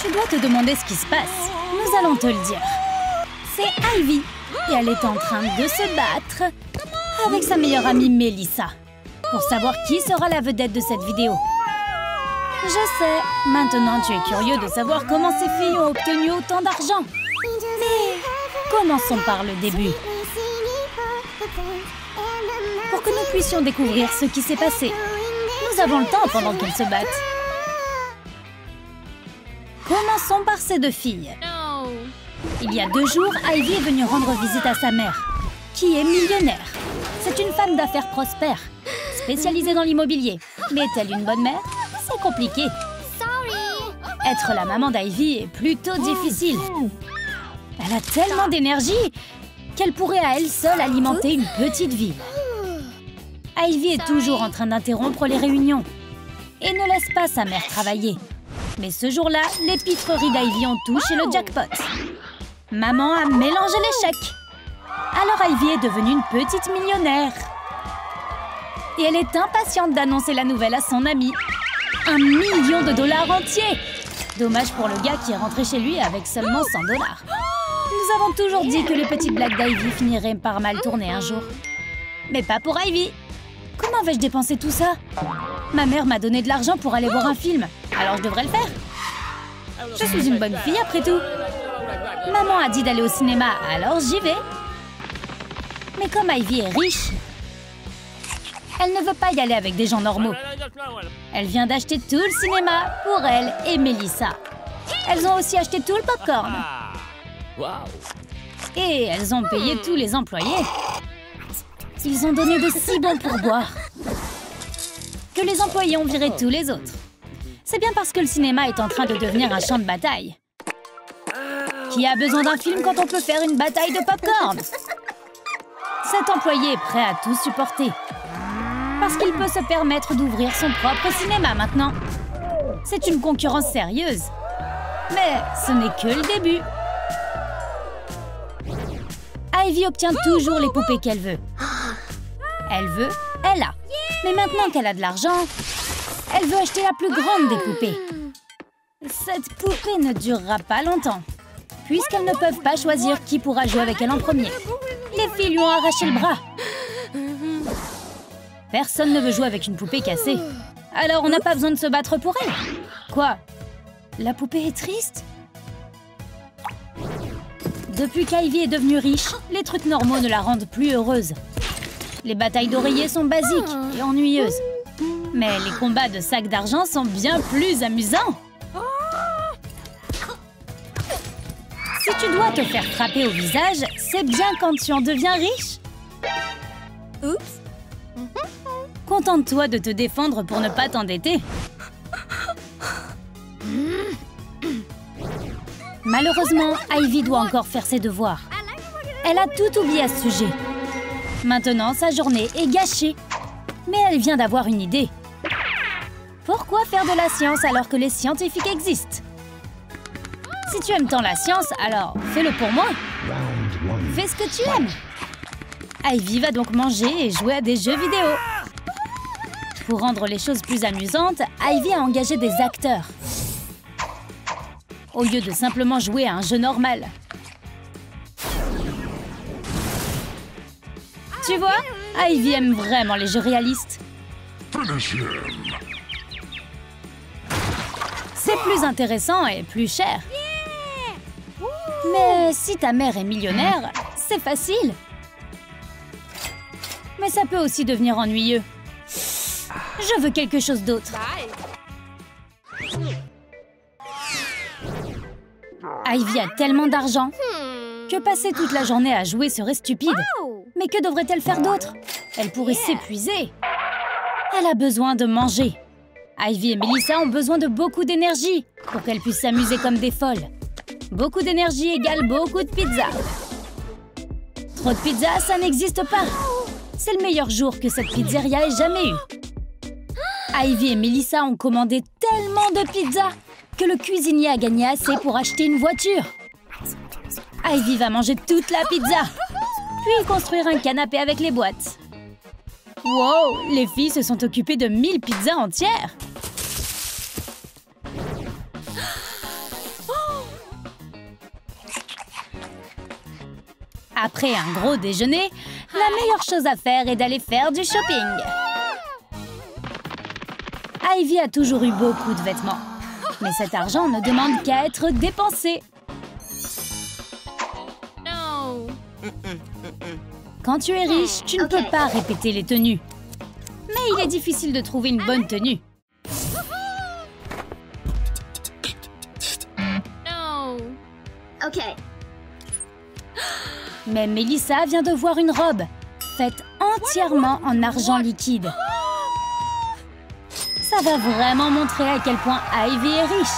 Tu dois te demander ce qui se passe. Nous allons te le dire. C'est Ivy. Et elle est en train de se battre avec sa meilleure amie Melissa. Pour savoir qui sera la vedette de cette vidéo. Je sais. Maintenant, tu es curieux de savoir comment ces filles ont obtenu autant d'argent. Mais commençons par le début. Pour que nous puissions découvrir ce qui s'est passé. Nous avons le temps pendant qu'elles se battent. Commençons par ces deux filles. Il y a deux jours, Ivy est venue rendre visite à sa mère, qui est millionnaire. C'est une femme d'affaires prospère, spécialisée dans l'immobilier. Mais est-elle une bonne mère? C'est compliqué. Être la maman d'Ivy est plutôt difficile. Elle a tellement d'énergie qu'elle pourrait à elle seule alimenter une petite ville. Ivy est toujours en train d'interrompre les réunions et ne laisse pas sa mère travailler. Mais ce jour-là, les pitreries d'Ivy ont touché le jackpot. Maman a mélangé les chèques. Alors Ivy est devenue une petite millionnaire. Et elle est impatiente d'annoncer la nouvelle à son ami. Un million de dollars entiers Dommage pour le gars qui est rentré chez lui avec seulement 100 dollars. Nous avons toujours dit que les petites blagues d'Ivy finiraient par mal tourner un jour. Mais pas pour Ivy Comment vais-je dépenser tout ça? Ma mère m'a donné de l'argent pour aller voir un film, alors je devrais le faire. Je suis une bonne fille après tout. Maman a dit d'aller au cinéma, alors j'y vais. Mais comme Ivy est riche, elle ne veut pas y aller avec des gens normaux. Elle vient d'acheter tout le cinéma pour elle et Melissa. Elles ont aussi acheté tout le popcorn. Et elles ont payé tous les employés. Ils ont donné de si bons pourboires que les employés ont viré tous les autres. C'est bien parce que le cinéma est en train de devenir un champ de bataille. Qui a besoin d'un film quand on peut faire une bataille de popcorn? Cet employé est prêt à tout supporter. Parce qu'il peut se permettre d'ouvrir son propre cinéma maintenant. C'est une concurrence sérieuse. Mais ce n'est que le début. Ivy obtient toujours les poupées qu'elle veut. Elle veut, elle a. Mais maintenant qu'elle a de l'argent, elle veut acheter la plus grande des poupées. Cette poupée ne durera pas longtemps, puisqu'elles ne peuvent pas choisir qui pourra jouer avec elle en premier. Les filles lui ont arraché le bras. Personne ne veut jouer avec une poupée cassée. Alors on n'a pas besoin de se battre pour elle. Quoi? La poupée est triste? Depuis qu'Ivy est devenue riche, les trucs normaux ne la rendent plus heureuse. Les batailles d'oreillers sont basiques et ennuyeuses. Mais les combats de sacs d'argent sont bien plus amusants. Si tu dois te faire frapper au visage, c'est bien quand tu en deviens riche. Oups. Contente-toi de te défendre pour ne pas t'endetter. Malheureusement, Ivy doit encore faire ses devoirs. Elle a tout oublié à ce sujet. Maintenant, sa journée est gâchée. Mais elle vient d'avoir une idée. Pourquoi faire de la science alors que les scientifiques existent? Si tu aimes tant la science, alors fais-le pour moi. Fais ce que tu aimes. Ivy va donc manger et jouer à des jeux vidéo. Pour rendre les choses plus amusantes, Ivy a engagé des acteurs. Au lieu de simplement jouer à un jeu normal. Tu vois, Ivy aime vraiment les jeux réalistes. C'est plus intéressant et plus cher. Mais si ta mère est millionnaire, c'est facile. Mais ça peut aussi devenir ennuyeux. Je veux quelque chose d'autre. Ivy a tellement d'argent que passer toute la journée à jouer serait stupide. Mais que devrait-elle faire d'autre? Elle pourrait s'épuiser. Elle a besoin de manger. Ivy et Melissa ont besoin de beaucoup d'énergie pour qu'elles puissent s'amuser comme des folles. Beaucoup d'énergie égale beaucoup de pizza. Trop de pizza, ça n'existe pas. C'est le meilleur jour que cette pizzeria ait jamais eu. Ivy et Melissa ont commandé tellement de pizza que le cuisinier a gagné assez pour acheter une voiture. Ivy va manger toute la pizza, puis construire un canapé avec les boîtes. Wow, les filles se sont occupées de 1000 pizzas entières Après un gros déjeuner, la meilleure chose à faire est d'aller faire du shopping. Ivy a toujours eu beaucoup de vêtements. Mais cet argent ne demande qu'à être dépensé. Quand tu es riche, tu ne peux pas répéter les tenues. Mais il est difficile de trouver une bonne tenue. Ok. Mais Melissa vient de voir une robe, faite entièrement en argent liquide. Ça va vraiment montrer à quel point Ivy est riche.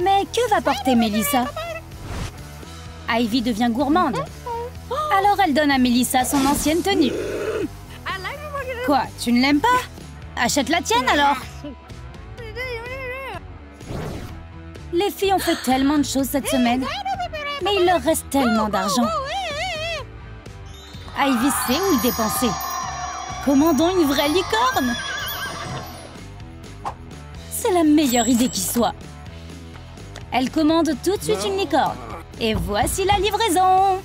Mais que va porter Melissa Ivy devient gourmande. Alors elle donne à Melissa son ancienne tenue. Quoi, tu ne l'aimes pas? Achète la tienne alors Les filles ont fait tellement de choses cette semaine, mais il leur reste tellement d'argent. Ivy sait où le dépenser. Commandons une vraie licorne C'est la meilleure idée qui soit. Elle commande tout de suite une licorne. Et voici la livraison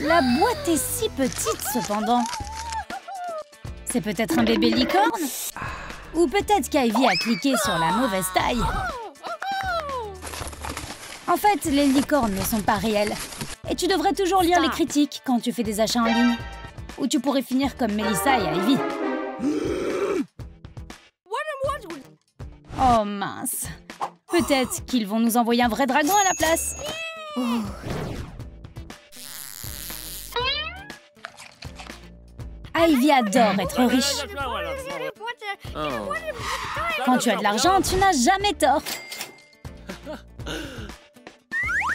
La boîte est si petite cependant. C'est peut-être un bébé licorne? Ou peut-être qu'Ivy a cliqué sur la mauvaise taille? En fait, les licornes ne sont pas réelles. Et tu devrais toujours lire les critiques quand tu fais des achats en ligne. Ou tu pourrais finir comme Melissa et Ivy. Oh mince. Peut-être qu'ils vont nous envoyer un vrai dragon à la place. Ivy adore être riche. Quand tu as de l'argent, tu n'as jamais tort.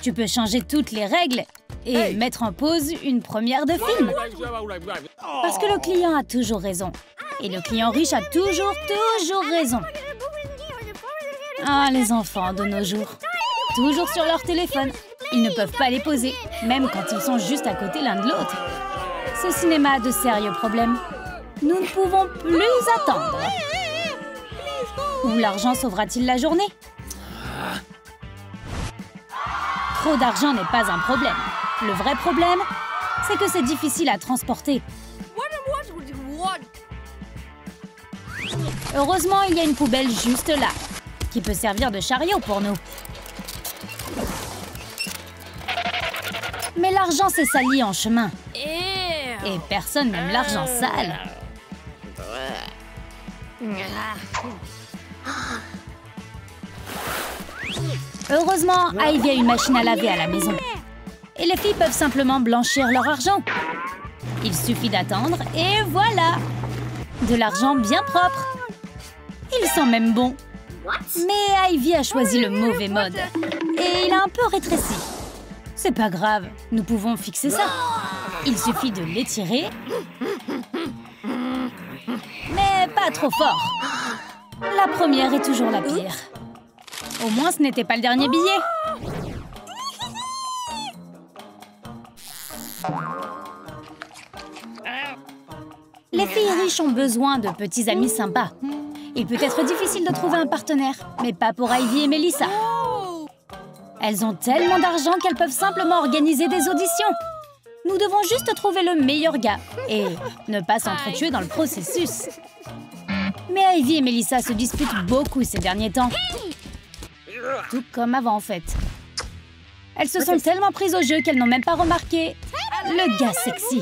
Tu peux changer toutes les règles et mettre en pause une première de film. Parce que le client a toujours raison. Et le client riche a toujours, toujours raison. Ah, les enfants de nos jours. Toujours sur leur téléphone. Ils ne peuvent pas les poser, même quand ils sont juste à côté l'un de l'autre. Ce cinéma a de sérieux problèmes. Nous ne pouvons plus attendre. Ou l'argent sauvera-t-il la journée? Trop d'argent n'est pas un problème. Le vrai problème, c'est que c'est difficile à transporter. Heureusement, il y a une poubelle juste là, qui peut servir de chariot pour nous. Mais l'argent s'est sali en chemin. Et personne n'aime l'argent sale. Heureusement, Ivy a une machine à laver à la maison. Et les filles peuvent simplement blanchir leur argent. Il suffit d'attendre et voilà De l'argent bien propre. Il sent même bon. Mais Ivy a choisi le mauvais mode. Et il a un peu rétréci. C'est pas grave, nous pouvons fixer ça. Il suffit de l'étirer. Mais pas trop fort. La première est toujours la pire. Au moins, ce n'était pas le dernier billet. Les filles riches ont besoin de petits amis sympas. Il peut être difficile de trouver un partenaire, mais pas pour Ivy et Melissa. Elles ont tellement d'argent qu'elles peuvent simplement organiser des auditions. Nous devons juste trouver le meilleur gars et ne pas s'entretuer dans le processus. Mais Ivy et Melissa se disputent beaucoup ces derniers temps. Tout comme avant, en fait. Elles se sont tellement prises au jeu qu'elles n'ont même pas remarqué le gars sexy.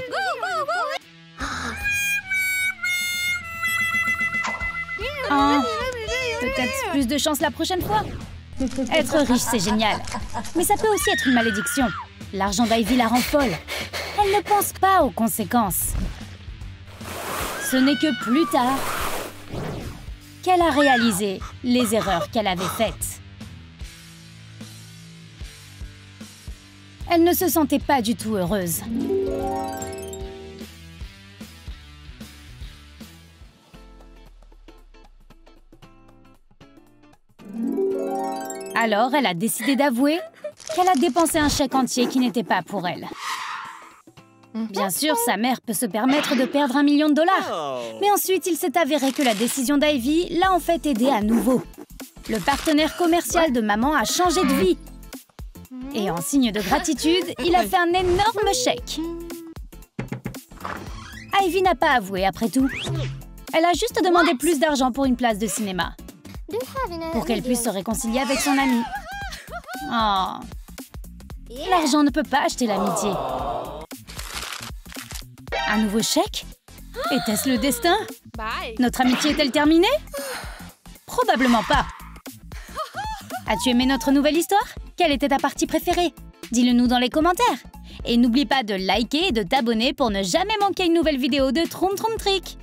Oh, Peut-être plus de chance la prochaine fois. Être riche, c'est génial. Mais ça peut aussi être une malédiction. L'argent d'Ivy la rend folle. Elle ne pense pas aux conséquences. Ce n'est que plus tard qu'elle a réalisé les erreurs qu'elle avait faites. Elle ne se sentait pas du tout heureuse. Alors, elle a décidé d'avouer qu'elle a dépensé un chèque entier qui n'était pas pour elle. Bien sûr, sa mère peut se permettre de perdre un million de dollars. Mais ensuite, il s'est avéré que la décision d'Ivy l'a en fait aidée à nouveau. Le partenaire commercial de maman a changé de vie. Et en signe de gratitude, il a fait un énorme chèque. Ivy n'a pas avoué après tout. Elle a juste demandé plus d'argent pour une place de cinéma. Pour qu'elle puisse se réconcilier avec son ami. Oh. L'argent ne peut pas acheter l'amitié. Un nouveau chèque Était-ce le destin Notre amitié est-elle terminée Probablement pas. As-tu aimé notre nouvelle histoire Quelle était ta partie préférée Dis-le nous dans les commentaires. Et n'oublie pas de liker et de t'abonner pour ne jamais manquer une nouvelle vidéo de Troum Troum Trick.